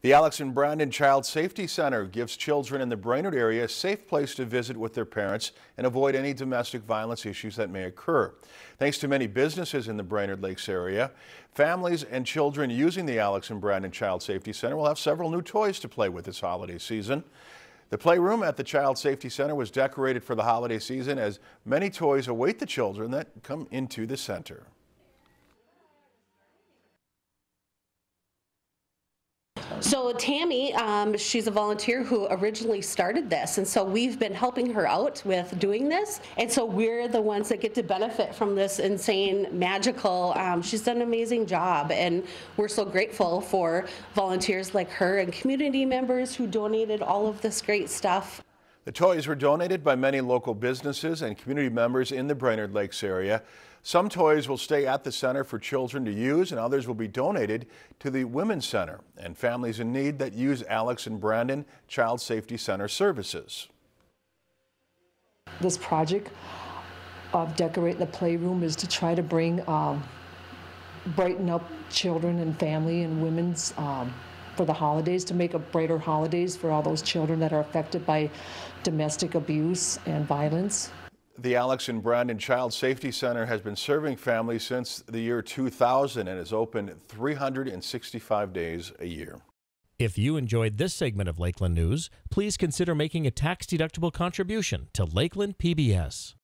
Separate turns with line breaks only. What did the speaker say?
The Alex and Brandon Child Safety Center gives children in the Brainerd area a safe place to visit with their parents and avoid any domestic violence issues that may occur. Thanks to many businesses in the Brainerd Lakes area, families and children using the Alex and Brandon Child Safety Center will have several new toys to play with this holiday season. The playroom at the Child Safety Center was decorated for the holiday season as many toys await the children that come into the center.
So Tammy, um, she's a volunteer who originally started this, and so we've been helping her out with doing this, and so we're the ones that get to benefit from this insane, magical. Um, she's done an amazing job, and we're so grateful for volunteers like her and community members who donated all of this great stuff.
The toys were donated by many local businesses and community members in the Brainerd Lakes area. Some toys will stay at the center for children to use and others will be donated to the Women's Center and families in need that use Alex and Brandon Child Safety Center services.
This project of Decorate the Playroom is to try to bring, um, brighten up children and family and women's um, for the holidays, to make a brighter holidays for all those children that are affected by domestic abuse and violence.
The Alex and Brandon Child Safety Center has been serving families since the year 2000 and is open 365 days a year.
If you enjoyed this segment of Lakeland News, please consider making a tax-deductible contribution to Lakeland PBS.